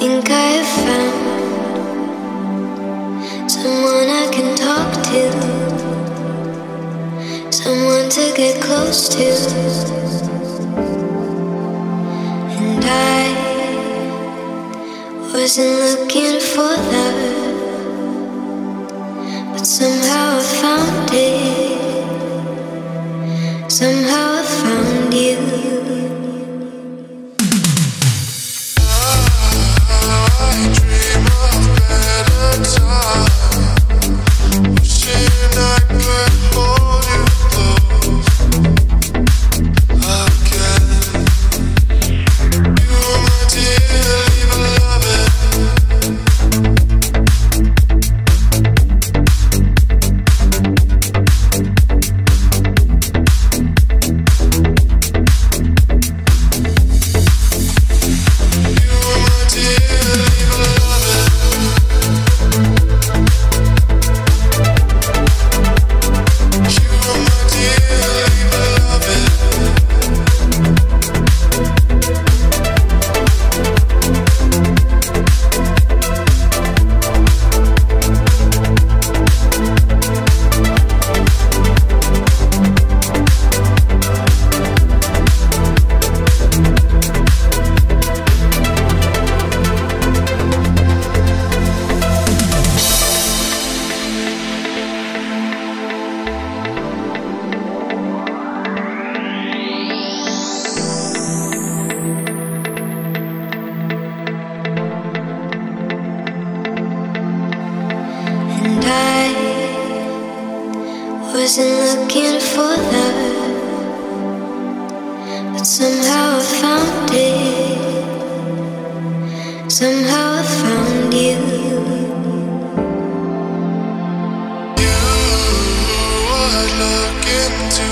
think I have found someone I can talk to, someone to get close to. And I wasn't looking for that, but somehow I found it. Somehow I found you. Wasn't looking for love, but somehow I found it. Somehow I found you. You would look into